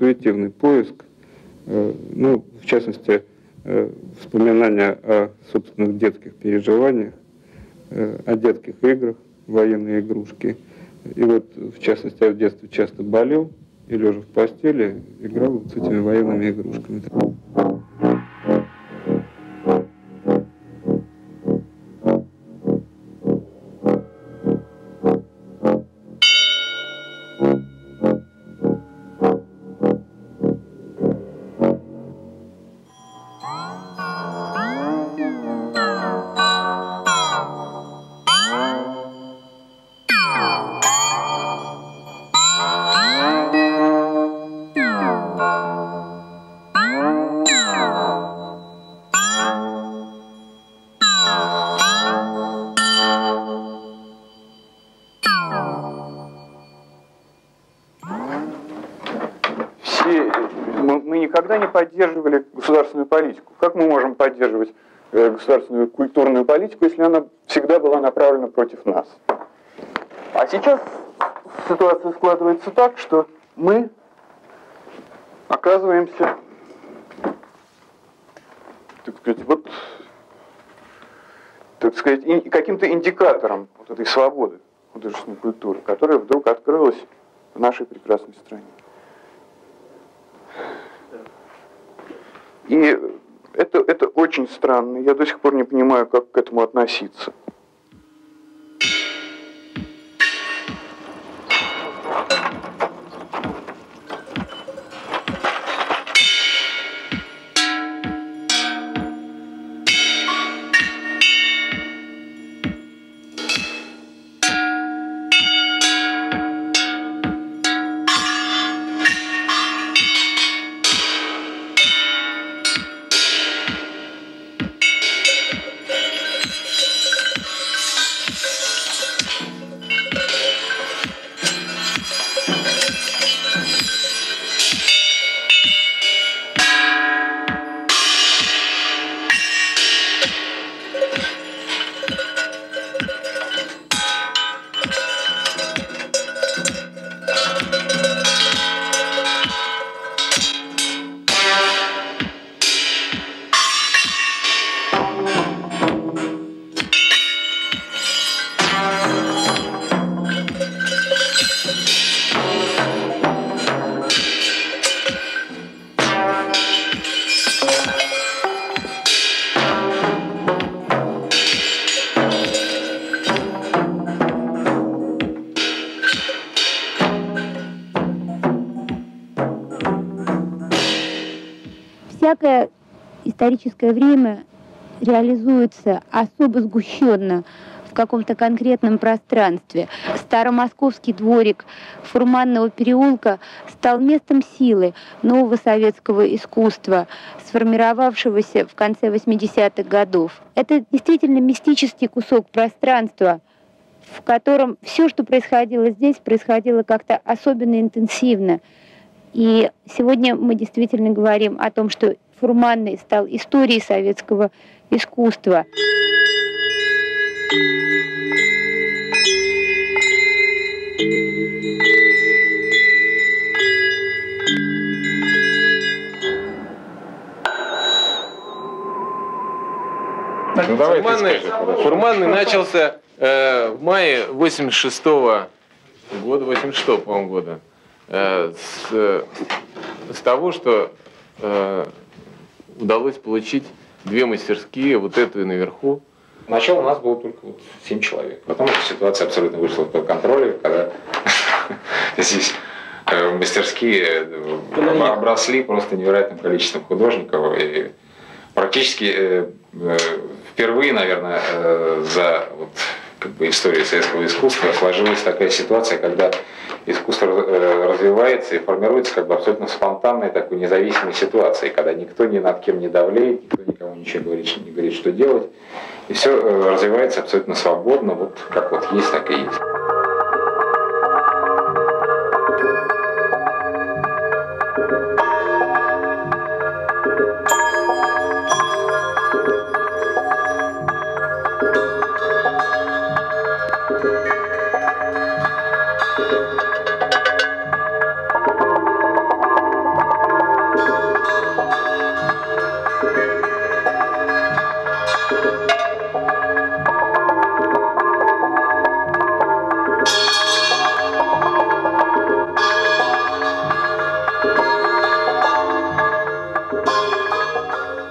интуитивный поиск, э, ну, в частности, э, вспоминания о собственных детских переживаниях, о детских играх, военные игрушки. И вот, в частности, я в детстве часто болел, и лежа в постели играл с этими военными игрушками. Государственную культурную политику, если она всегда была направлена против нас? А сейчас ситуация складывается так, что мы оказываемся, так сказать, вот, так сказать, каким-то индикатором вот этой свободы художественной культуры, которая вдруг открылась в нашей прекрасной стране. И это, это очень странно. Я до сих пор не понимаю, как к этому относиться. Историческое время реализуется особо сгущенно в каком-то конкретном пространстве. Старомосковский дворик Фурманного переулка стал местом силы нового советского искусства, сформировавшегося в конце 80-х годов. Это действительно мистический кусок пространства, в котором все, что происходило здесь, происходило как-то особенно интенсивно. И сегодня мы действительно говорим о том, что Фурманный стал историей советского искусства. Ну, Фурманный, Фурманный начался э, в мае 86 -го года, 86 по-моему, года, с, с того, что э, удалось получить две мастерские, вот эту и наверху. Сначала у нас было только вот 7 человек. Потом эта ситуация абсолютно вышла под контроль, когда здесь э, мастерские э, обросли просто невероятным количеством художников. И практически э, впервые, наверное, за вот, как бы историю советского искусства сложилась такая ситуация, когда искусство э, развивается и формируется как бы абсолютно спонтанной такой независимой ситуации, когда никто ни над кем не давлеет, никто никому ничего говорит, не говорит, что делать. И все э, развивается абсолютно свободно, вот как вот есть, так и есть.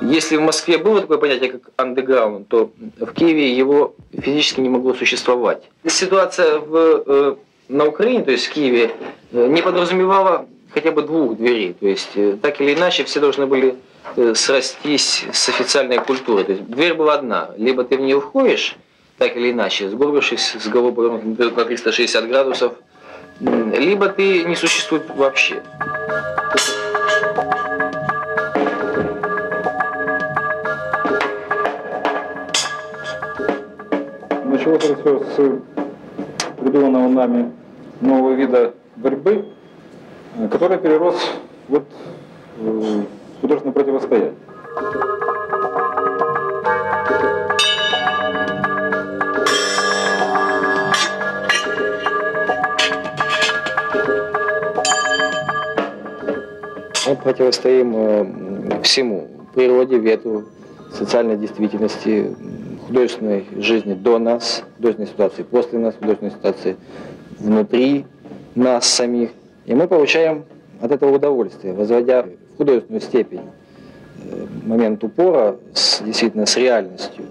Если в Москве было такое понятие, как андеграунд, то в Киеве его физически не могло существовать. Ситуация в, э, на Украине, то есть в Киеве, э, не подразумевала хотя бы двух дверей. То есть э, так или иначе все должны были срастись с официальной культурой. То есть дверь была одна. Либо ты в нее входишь, так или иначе, сгорбившись с головой на 360 градусов, либо ты не существует вообще. Началось это все с придуманного нами нового вида борьбы, э, который перерос вот в художественное противостояние. Мы противостоим э, всему, природе, ветру, социальной действительности, художественной жизни до нас, художественной ситуации после нас, художественной ситуации внутри нас самих. И мы получаем от этого удовольствие, возводя в художественную степень э, момент упора с, действительно с реальностью.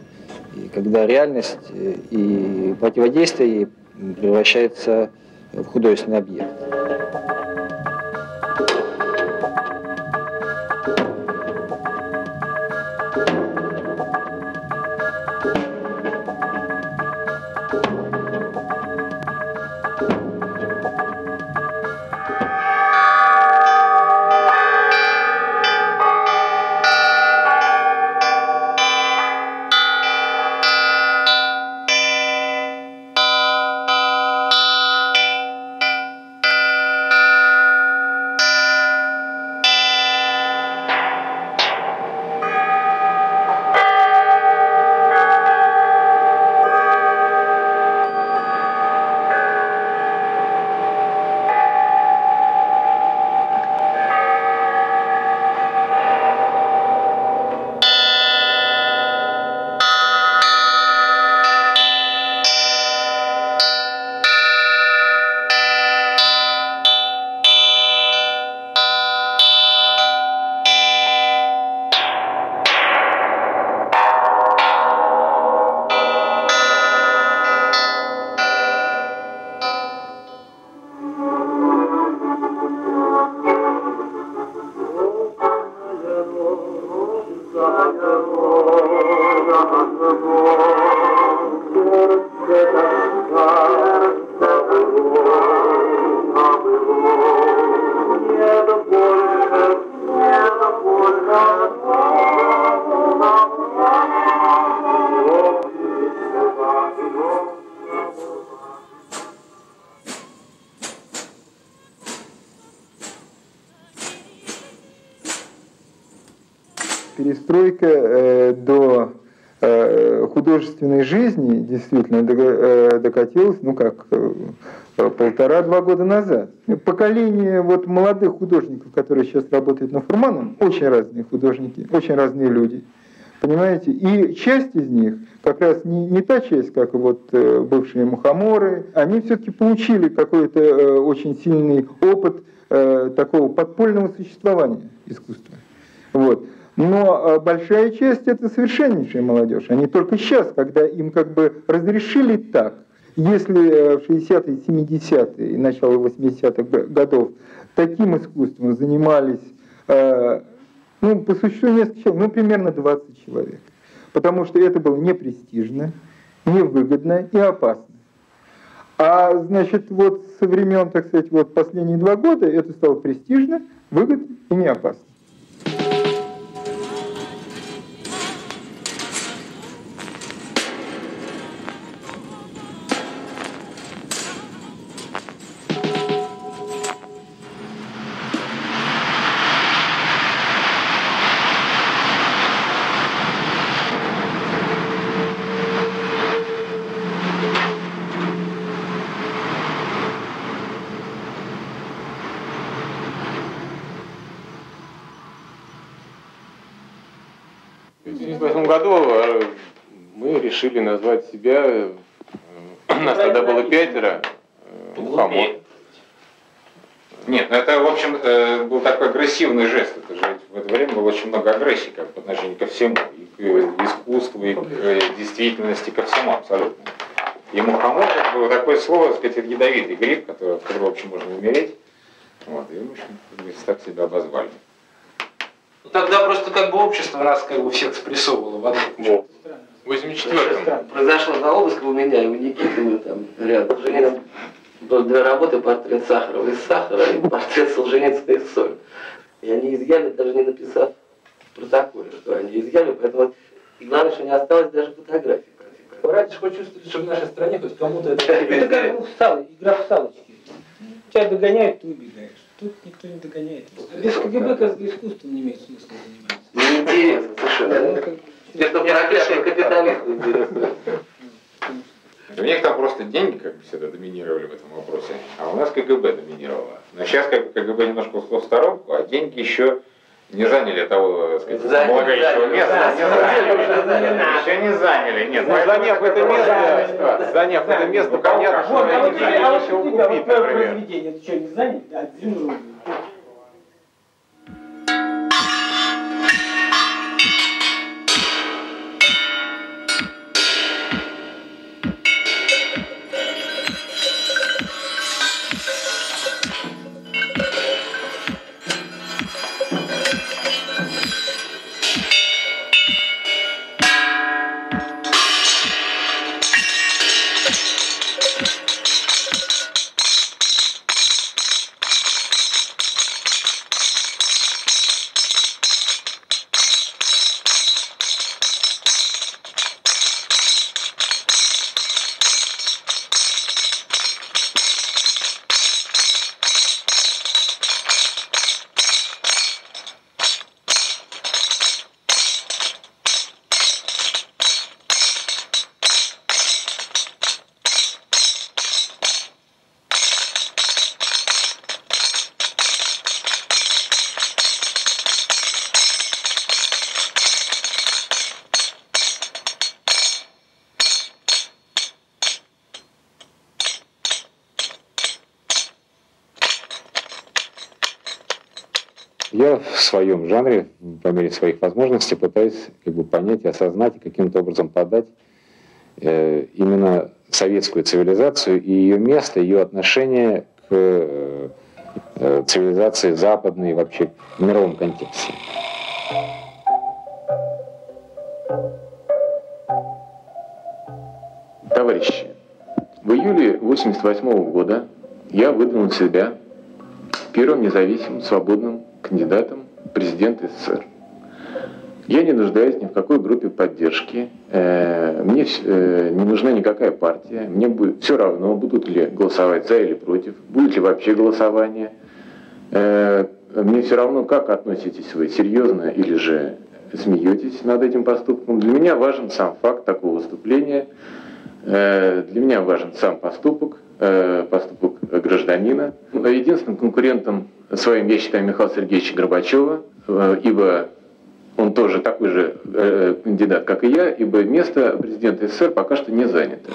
И когда реальность э, и противодействие ей превращается в художественный объект. Художественной жизни действительно э, докатилась, ну как, полтора-два года назад. Поколение вот молодых художников, которые сейчас работают на Фурманом, очень разные художники, очень разные люди. Понимаете? И часть из них, как раз не, не та часть, как вот бывшие мухоморы, они все-таки получили какой-то очень сильный опыт такого подпольного существования искусства. Вот. Но э, большая часть это совершеннейшая молодежь. Они только сейчас, когда им как бы разрешили так, если э, в 60-е, 70-е и начало 80-х годов таким искусством занимались, э, ну, по существу несколько человек, ну, примерно 20 человек. Потому что это было непрестижно, невыгодно и опасно. А, значит, вот со времен, так сказать, вот последние два года это стало престижно, выгодно и не опасно. Себя, э, нас тогда было пятеро, э, Мухомор. Нет, ну это, в общем, э, был такой агрессивный жест. Это же в это время было очень много агрессии как, по отношению ко всему. И к э, искусству, и к э, действительности, ко всему абсолютно. И мухомор, как бы, такое слово, так сказать, ядовитый гриб, который, от которого вообще можно умереть. Вот, и, в общем, так себя обозвали. Ну, тогда просто как бы общество нас как бы всех спрессовывало в одну. В 84-м. Произошла на обыск у меня и у Никиты, мы там рядом. Солженицын, было две работы, портрет Сахарова из Сахара и портрет Солженицына из Соль. И они изъяли, даже не написав в протоколе, что они изъяли, поэтому и главное, что не осталось даже фотографий. Раньше хоть чувствовали, что в нашей стране хоть кому-то это... Это как сало, игра в салочки. Тебя догоняют, ты убегаешь. Тут никто не догоняет. Без КГБ как искусством не имеет смысла заниматься. Неинтересно совершенно. Это проклятый капитализм интересно. У них там просто деньги как бы всегда доминировали в этом вопросе, а у нас КГБ доминировало. Но сейчас как бы КГБ немножко ушло в сторонку, а деньги еще не заняли того, так сказать, Заняли, полагающего заняли, места. да, Не заняли, заняли. Еще не заняли. Нет, Ну, заняв это место, заняв это место, понятно, как. что Вот, а они вот тебе, а вот нечего у тебя, вот купить, твое например. произведение, ты что, не занял? Да, своем жанре, по мере своих возможностей, пытаюсь как бы понять, и осознать и каким-то образом подать э, именно советскую цивилизацию и ее место, ее отношение к э, цивилизации западной вообще в мировом контексте. Товарищи, в июле 88 года я выдвинул себя первым независимым свободным кандидатом президент СССР. Я не нуждаюсь ни в какой группе поддержки, э, мне э, не нужна никакая партия, мне будет все равно, будут ли голосовать за или против, будет ли вообще голосование. Э, Мне все равно, как относитесь вы, серьезно или же смеетесь над этим поступком. Для меня важен сам факт такого выступления, Для меня важен сам поступок, э, поступок гражданина. Единственным конкурентом своим я считаю Михаила Сергеевича Горбачева, э, ибо он тоже такой же э, кандидат, как и я, ибо место президента СССР пока что не занято.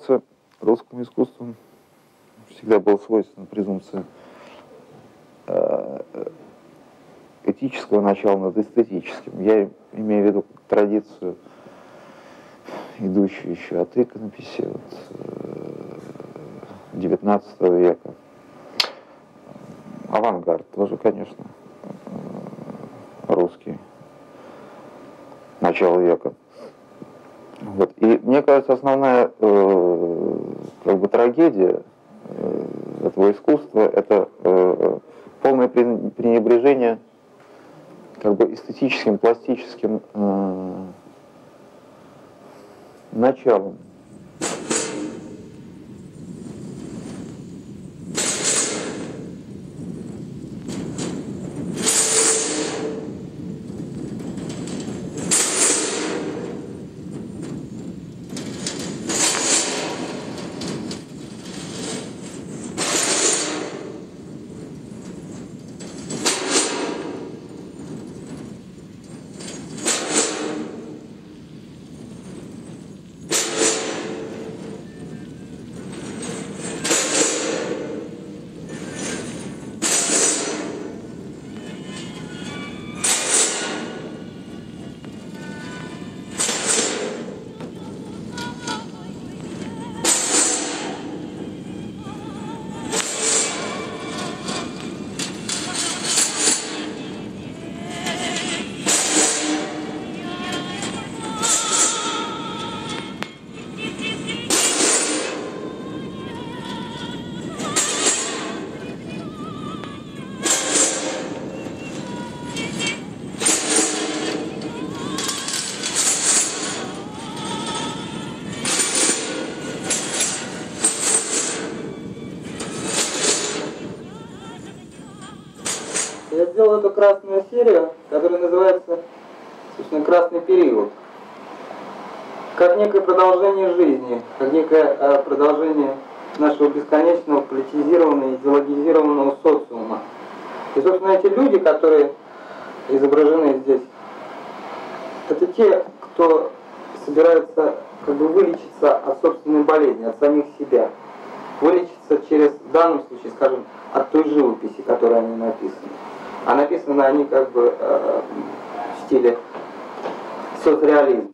Кажется, русскому искусству всегда была свойственна презумпция э, этического начала над эстетическим. Я имею в виду традицию, идущую еще от иконописи вот, э, XIX века. Авангард тоже, конечно, э, русский. начала века. Вот. И мне кажется, основная э, как бы трагедия э, этого искусства это э, полное пренебрежение как бы эстетическим, пластическим э, началом. Жизни, как некое э, продолжение нашего бесконечного политизированного, идеологизированного социума. И, собственно, эти люди, которые изображены здесь, это те, кто собирается как бы вылечиться от собственной болезни, от самих себя. Вылечиться через, в данном случае, скажем, от той живописи, которой они написаны. А написаны они как бы э, в стиле соцреализма.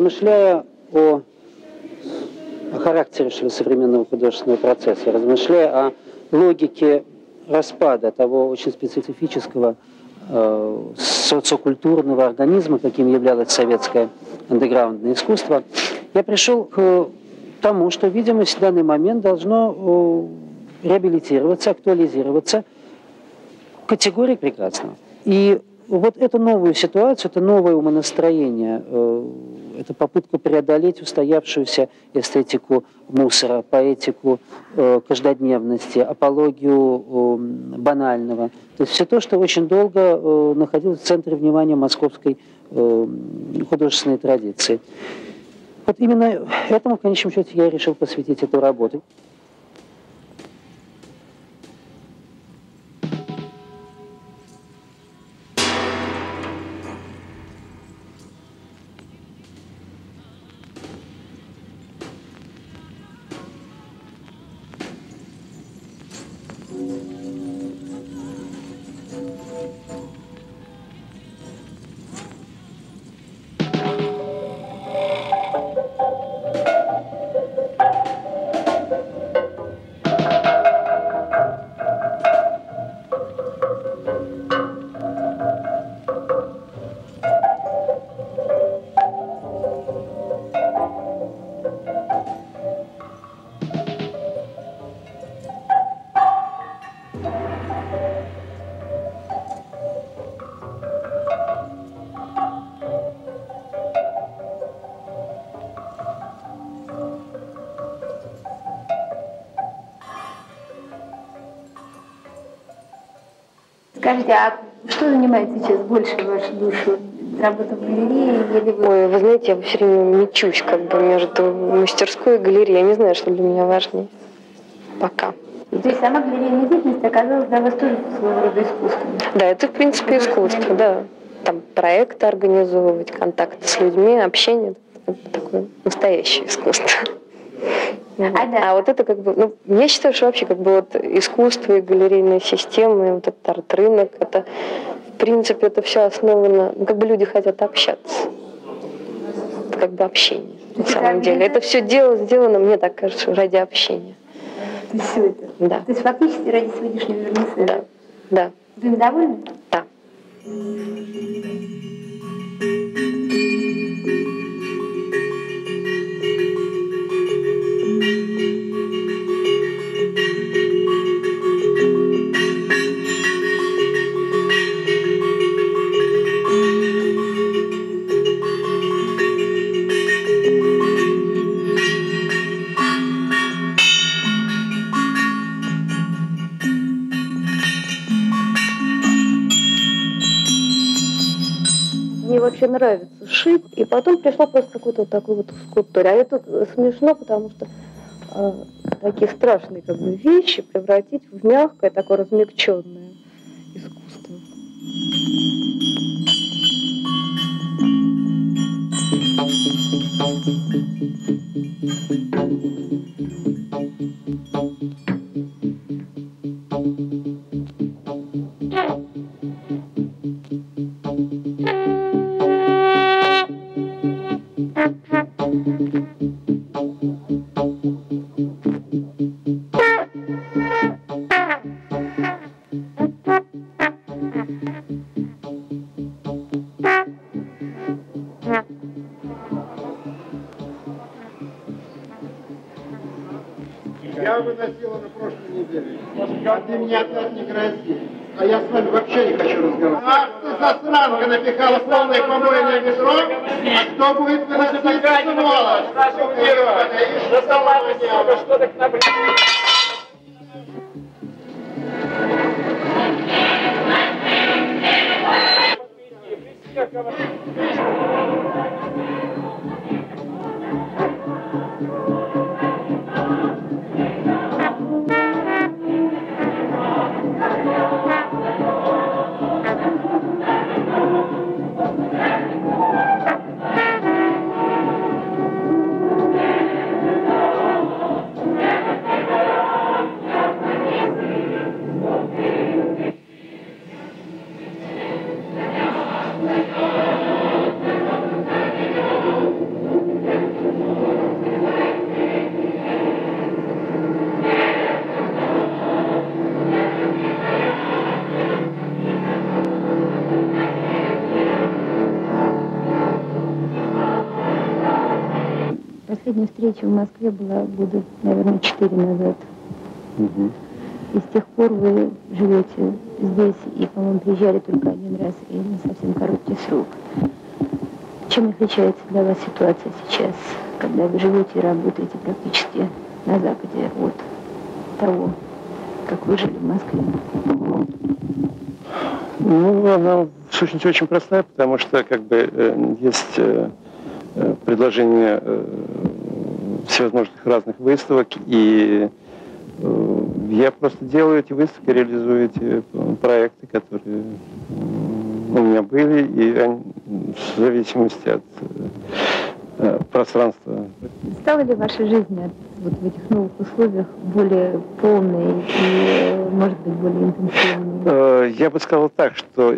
Размышляя о, о характере современного художественного процесса, размышляя о логике распада того очень специфического э, социокультурного организма, каким являлось советское андеграундное искусство, я пришел к тому, что, видимо, в данный момент должно э, реабилитироваться, актуализироваться категория прекрасного. И вот эту новую ситуацию, это новое умонастроение э, это попытка преодолеть устоявшуюся эстетику мусора, поэтику э, каждодневности, апологию э, банального. То есть все то, что очень долго э, находилось в центре внимания московской э, художественной традиции. Вот именно этому, в конечном счете, я решил посвятить эту работу. Скажите, а что занимает сейчас больше вашу душу? Работа в галерее или вы... Ой, вы знаете, я все время мечусь как бы между мастерской и галереей. Я не знаю, что для меня важнее. Пока. То есть сама галерейная деятельность оказалась для вас тоже своего рода искусством? Да, это в принципе искусство, да. Там проекты организовывать, контакты с людьми, общение. Это такое настоящее искусство. А, да. а вот это как бы, ну, я считаю, что вообще как бы вот искусство и галерейная система, и вот этот арт-рынок, это, в принципе, это все основано, ну, как бы люди хотят общаться. Это как бы общение, на самом деле. Это все дело сделано, мне так кажется, ради общения. То есть все это? Да. То есть фактически ради сегодняшнего верниса? Да. Да. Вы довольны? Да. Вообще нравится шип. И потом пришло просто какой-то вот такой вот скульптуре. А это смешно, потому что э, такие страшные как бы, вещи превратить в мягкое, такое размягченное искусство. Я ты засранка напихала полное помойное ведро. А кто будет выносить сволочь? Да сама ты, что так наблюдаешь? Встреча в Москве была года, наверное, четыре назад. Угу. И с тех пор вы живете здесь и, по-моему, приезжали только один раз и на совсем короткий срок. Чем отличается для вас ситуация сейчас, когда вы живете и работаете практически на Западе от того, как вы жили в Москве? Ну, она в сущности очень простая, потому что как бы э, есть э, э предложение всевозможных разных выставок, и э, я просто делаю эти выставки, реализую эти э, проекты, которые у меня были, и они, в зависимости от э, пространства. Стала ли ваша жизнь от, вот в этих новых условиях более полной и, может быть, более интенсивной? Я бы сказал так, что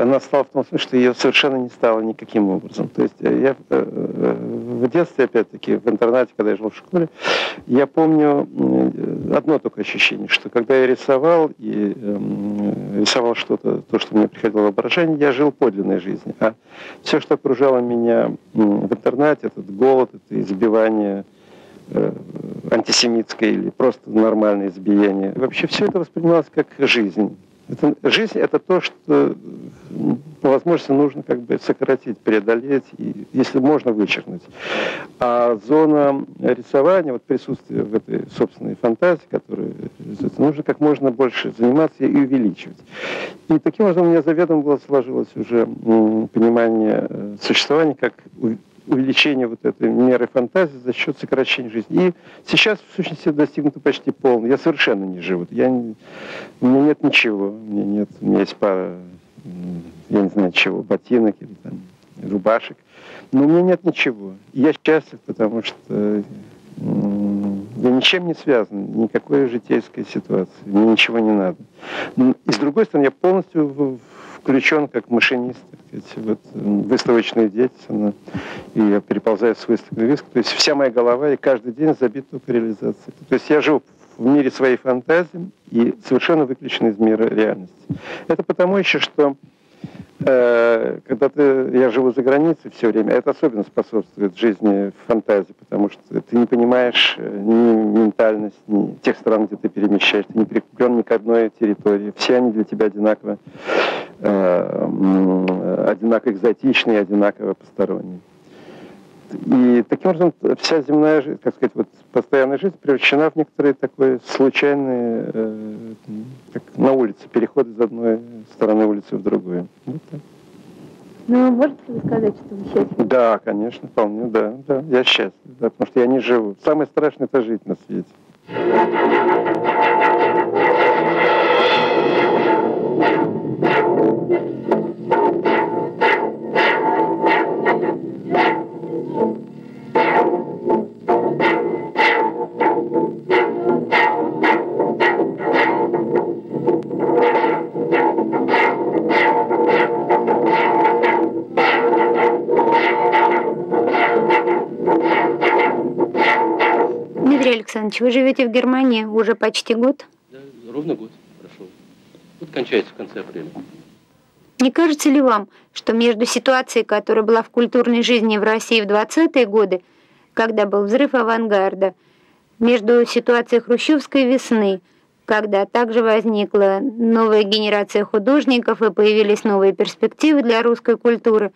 она стала в том смысле, что ее совершенно не стало никаким образом. То есть я в детстве, опять-таки, в интернате, когда я жил в школе, я помню одно только ощущение, что когда я рисовал и э, рисовал что-то, то, что мне приходило воображение, я жил подлинной жизнью. А все, что окружало меня в интернате, этот голод, это избивание э, антисемитское или просто нормальное избиение, вообще все это воспринималось как жизнь. Это, жизнь – это то, что по возможности нужно как бы сократить, преодолеть, и, если можно, вычеркнуть. А зона рисования, вот присутствие в этой собственной фантазии, которую нужно как можно больше заниматься и увеличивать. И таким образом у меня заведомо было сложилось уже понимание э, существования как увеличение вот этой меры фантазии за счет сокращения жизни. И сейчас, в сущности, достигнуто почти полное. Я совершенно не живу. Я, у меня нет ничего. У меня, нет, у меня есть пара, я не знаю чего, ботинок или там, рубашек. Но у меня нет ничего. Я счастлив, потому что я ничем не связан, никакой житейской ситуации, мне ничего не надо. И с другой стороны, я полностью включен как машинист сказать, вот, выставочная деятельность, и я переползаю с выставки на выставку. То есть вся моя голова и каждый день забит только реализацией. То есть я живу в мире своей фантазии и совершенно выключен из мира реальности. Это потому еще, что когда ты, я живу за границей все время, это особенно способствует жизни фантазии, потому что ты не понимаешь э, ни ментальность, ни тех стран, где ты перемещаешься, ты не прикреплен ни к одной территории. Все они для тебя одинаково, э, одинаково экзотичные, одинаково посторонние. И таким образом вся земная жизнь, как сказать, вот постоянная жизнь превращена в некоторые такой случайные э, как на улице, переход из одной стороны улицы в другую. Вот так. Ну, можете ли сказать, что вы счастливы? Да, конечно, вполне, да, да. Я счастлив, да, потому что я не живу. Самое страшное – это жить на свете. Александрович, вы живете в Германии уже почти год? Да, ровно год прошел. Вот кончается в конце апреля. Не кажется ли вам, что между ситуацией, которая была в культурной жизни в России в 20-е годы, когда был взрыв авангарда, между ситуацией хрущевской весны, когда также возникла новая генерация художников и появились новые перспективы для русской культуры,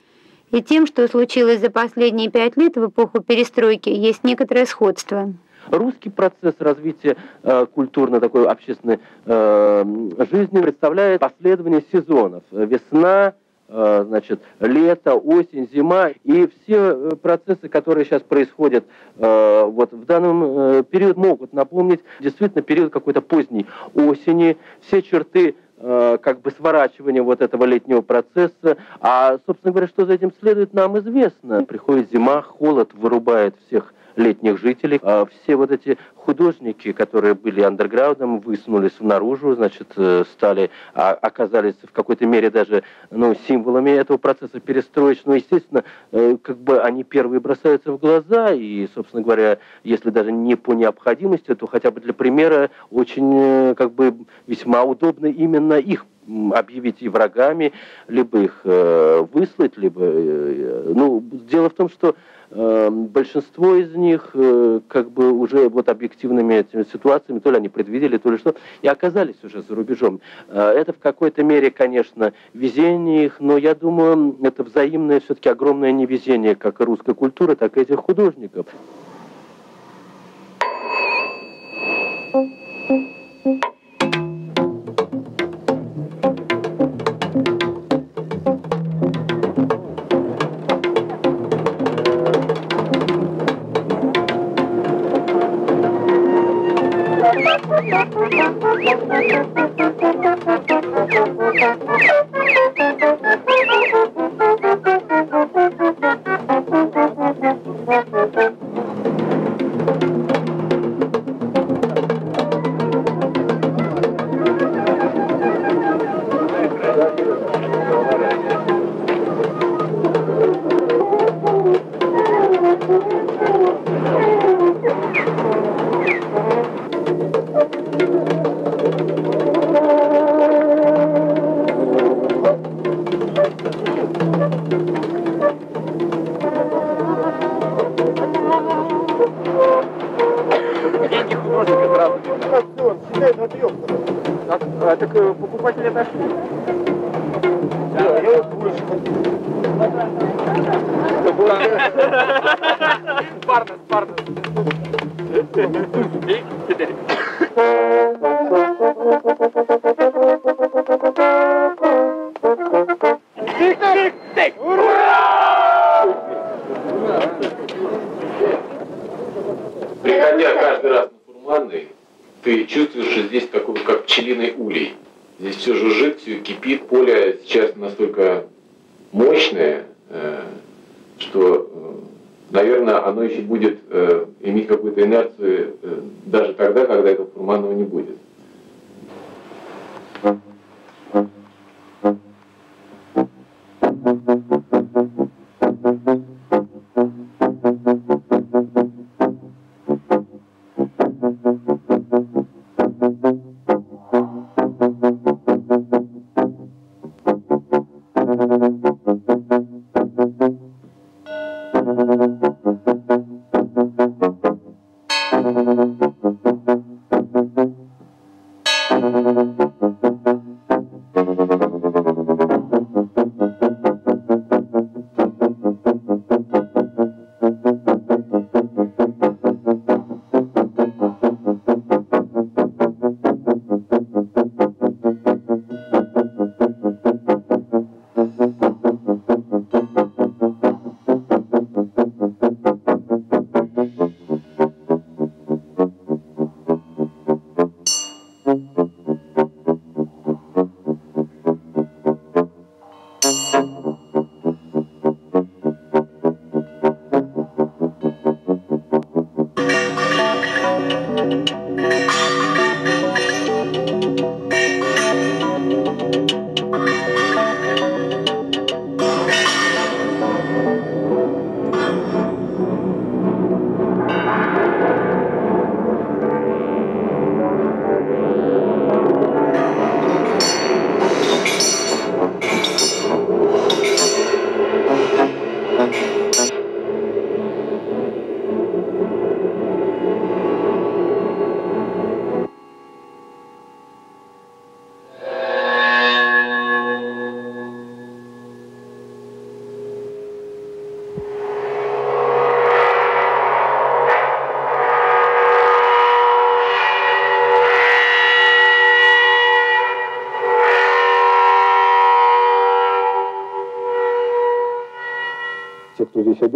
и тем, что случилось за последние пять лет в эпоху перестройки, есть некоторое сходство? Русский процесс развития э, культурно такой общественной э, жизни представляет последование сезонов. Весна, э, значит, лето, осень, зима. И все э, процессы, которые сейчас происходят э, вот в данном период, могут напомнить действительно период какой-то поздней осени. Все черты как бы сворачивания вот этого летнего процесса. А, собственно говоря, что за этим следует, нам известно. Приходит зима, холод вырубает всех летних жителей. А все вот эти художники, которые были андерграундом, высунулись наружу, значит, э, стали, а, оказались в какой-то мере даже ну, символами этого процесса перестроечного. Естественно, э, как бы они первые бросаются в глаза, и, собственно говоря, если даже не по необходимости, то хотя бы для примера очень, э, как бы, весьма удобно именно их объявить и врагами, либо их э, выслать, либо... Э, ну, дело в том, что большинство из них э, как бы уже вот объективными этими ситуациями, то ли они предвидели, то ли что, и оказались уже за рубежом. Э, это в какой-то мере, конечно, везение их, но я думаю, это взаимное все-таки огромное невезение как русской культуры, так и этих художников. Художника сразу. Считай, Так, а, так э, покупатели дошли. Да, я вот больше. Парнес, парнес. Кипит, поле сейчас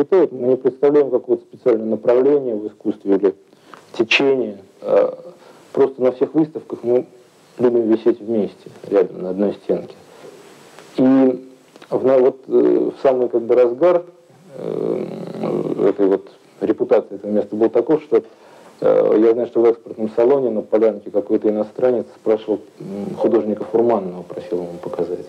обитают, мы не представляем какого-то специального направления в искусстве или течения. А просто на всех выставках мы любим висеть вместе, рядом, на одной стенке. И в, вот, э, в самый как бы разгар э, этой вот репутации этого места был таков, что э, я знаю, что в экспортном салоне на полянке какой-то иностранец спрашивал художника Фурманова, просил ему показать.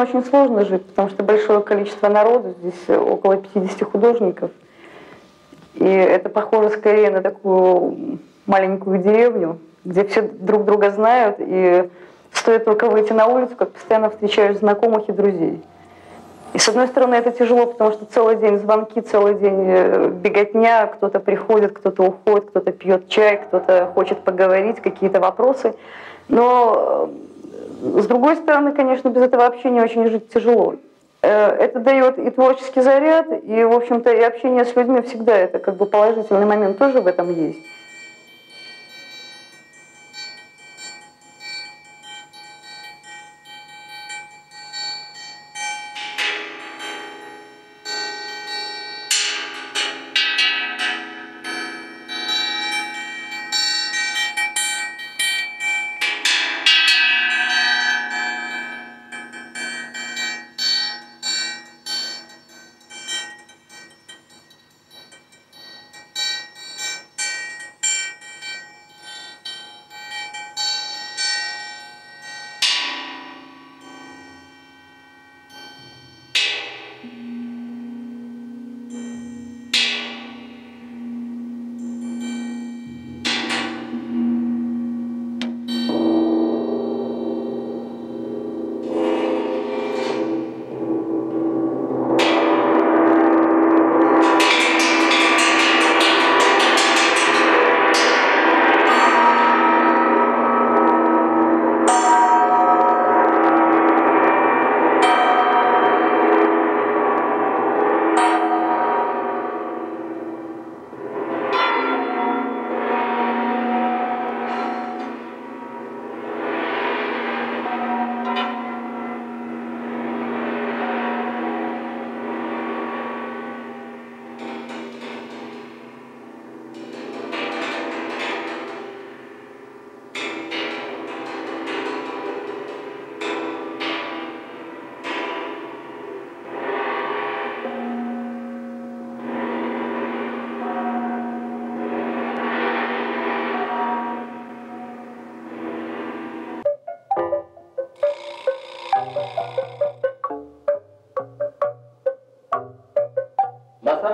Стороны, очень сложно жить, потому что большое количество народу, здесь около 50 художников. И это похоже скорее на такую маленькую деревню, где все друг друга знают, и стоит только выйти на улицу, как постоянно встречаешь знакомых и друзей. И с одной стороны это тяжело, потому что целый день звонки, целый день э, беготня, кто-то приходит, кто-то уходит, кто-то пьет чай, кто-то хочет поговорить, какие-то вопросы. Но с другой стороны, конечно, без этого общения очень жить тяжело. Э, это дает и творческий заряд, и, в общем-то, и общение с людьми всегда это как бы положительный момент тоже в этом есть.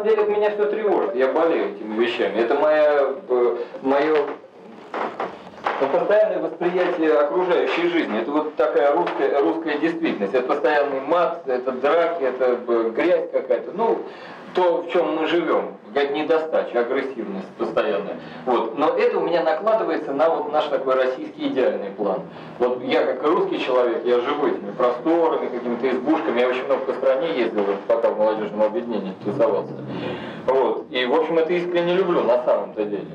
Деле меня все тревожит, я болею этими вещами. Это моя, э, мое ну, постоянное восприятие окружающей жизни. Это вот такая русская, русская действительность. Это постоянный мат, это драки, это э, грязь какая-то. Ну, то, в чем мы живем, недостача, агрессивность постоянная. Вот. Но это у меня накладывается на вот наш такой российский идеальный план. Вот я как русский человек, я живу этими просторами, какими-то избушками, я очень много по стране ездил, пока в молодежном объединении тусовался. Вот. И, в общем, это искренне люблю на самом-то деле.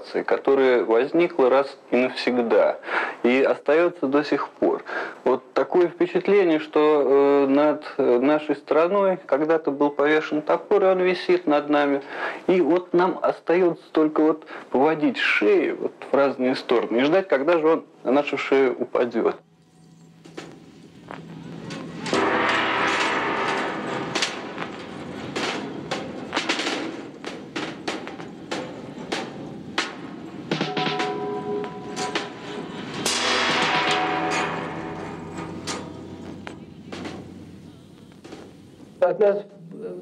Ситуации, которая возникла раз и навсегда и остается до сих пор. Вот такое впечатление, что э, над э, нашей страной когда-то был повешен топор, и он висит над нами. И вот нам остается только вот поводить шею вот в разные стороны и ждать, когда же он на нашу шею упадет. От нас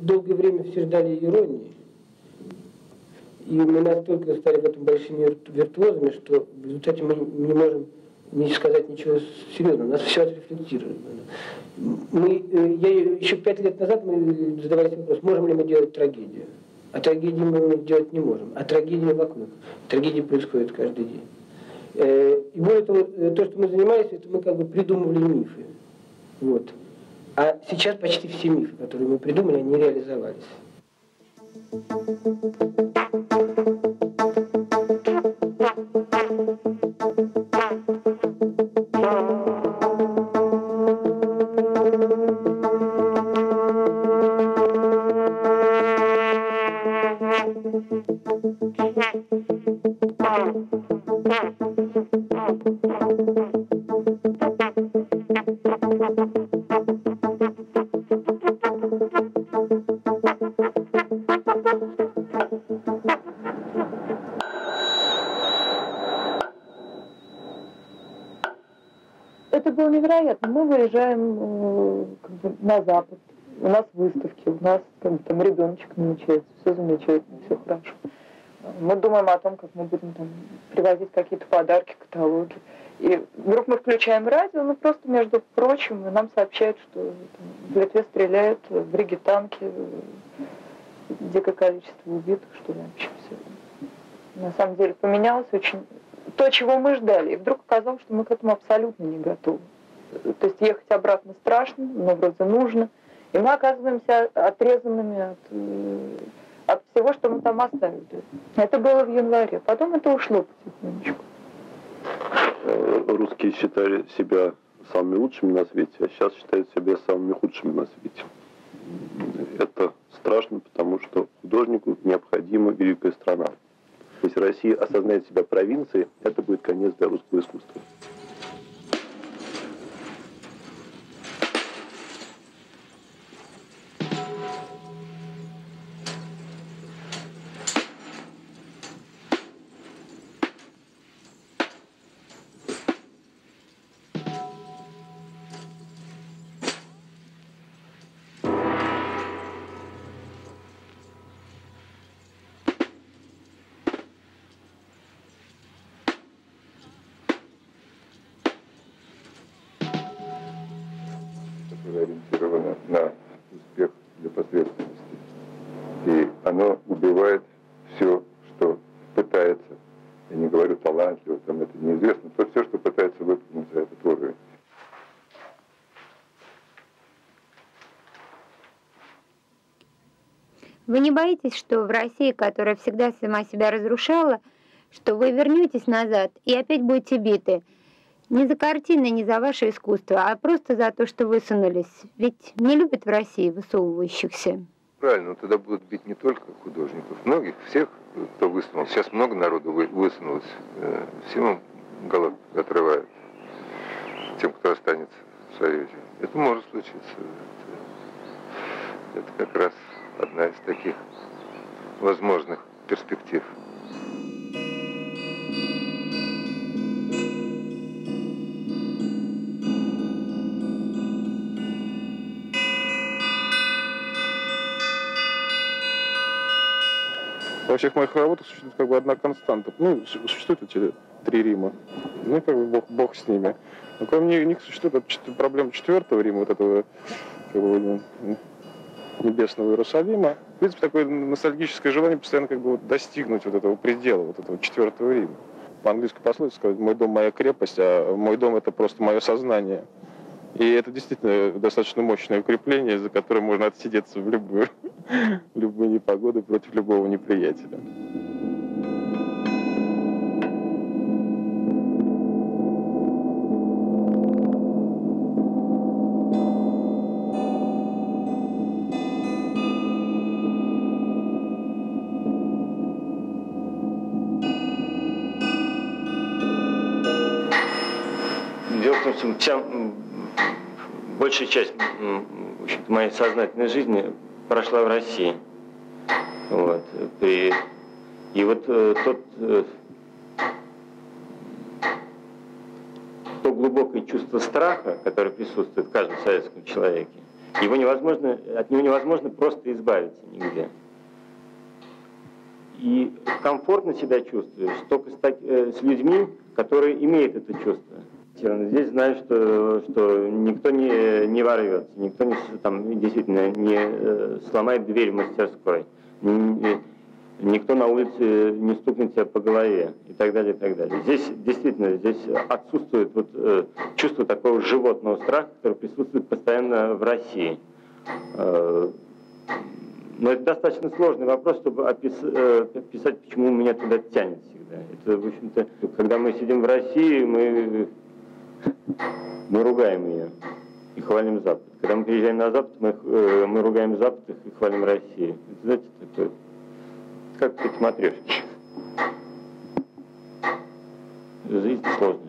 долгое время все ждали иронии. И мы настолько стали в этом большими виртуозами, что в результате мы не можем не сказать ничего серьезного. Нас все отрефлектировали. Мы, э, я, еще пять лет назад мы задавались вопрос, можем ли мы делать трагедию. А трагедии мы делать не можем. А трагедия вокруг. Трагедии происходят каждый день. Э, и более того, э, то, что мы занимались, это мы как бы придумывали мифы. Вот. А сейчас почти все мифы, которые мы придумали, они реализовались. Ребеночек намечается, все замечательно, все хорошо. Мы думаем о том, как мы будем там привозить какие-то подарки, каталоги. И вдруг мы включаем радио, ну просто, между прочим, нам сообщают, что там, в Литве стреляют, в Риге танки, дикое количество убитых, что вообще все. На самом деле поменялось очень то, чего мы ждали. И вдруг оказалось, что мы к этому абсолютно не готовы. То есть ехать обратно страшно, но вроде нужно. И мы оказываемся отрезанными от, э, от всего, что мы там оставили. Это было в январе. Потом это ушло потихонечку. Э, русские считали себя самыми лучшими на свете, а сейчас считают себя самыми худшими на свете. Это страшно, потому что художнику необходима великая страна. Если Россия осознает себя провинцией, это будет конец для русского искусства. Вы не боитесь, что в России, которая всегда сама себя разрушала, что вы вернетесь назад и опять будете биты? Не за картины, не за ваше искусство, а просто за то, что высунулись. Ведь не любят в России высовывающихся. Правильно, тогда будут бить не только художников, многих, всех, кто высунулся. Сейчас много народу высунулось, э, всем голов отрывают, тем, кто останется в Союзе. Это может случиться. Это как раз одна из таких возможных перспектив. Во всех моих работах существует как бы одна константа. Ну, существуют эти три Рима. Ну, как бы бог, бог с ними. Но кроме них существует проблема четвертого Рима, вот этого как бы, небесного Иерусалима. В принципе, такое ностальгическое желание постоянно как бы вот достигнуть вот этого предела, вот этого четвертого Рима. По-английски пословице сказать, мой дом моя крепость, а мой дом это просто мое сознание. И это действительно достаточно мощное укрепление, за которое можно отсидеться в любую, любую непогоду против любого неприятеля. Большая часть моей сознательной жизни прошла в России. Вот. При, и вот э, тот, э, то глубокое чувство страха, которое присутствует в каждом советском человеке, Его невозможно, от него невозможно просто избавиться нигде. И комфортно себя чувствуешь только с, так, э, с людьми, которые имеют это чувство. Здесь знаю, что, что никто не, не ворвется, никто не, там, действительно не э, сломает дверь в мастерской, ни, никто на улице не стукнет тебя по голове и так далее, и так далее. Здесь действительно здесь отсутствует вот, э, чувство такого животного страха, который присутствует постоянно в России. Э, но это достаточно сложный вопрос, чтобы опис, описать, почему меня туда тянет всегда. Это, в общем-то, когда мы сидим в России, мы, мы ругаем ее и хвалим Запад. Когда мы приезжаем на Запад, мы, э, мы ругаем Запад и хвалим Россию. Это, знаете, такое, как сказать, матрешки. Жизнь сложная.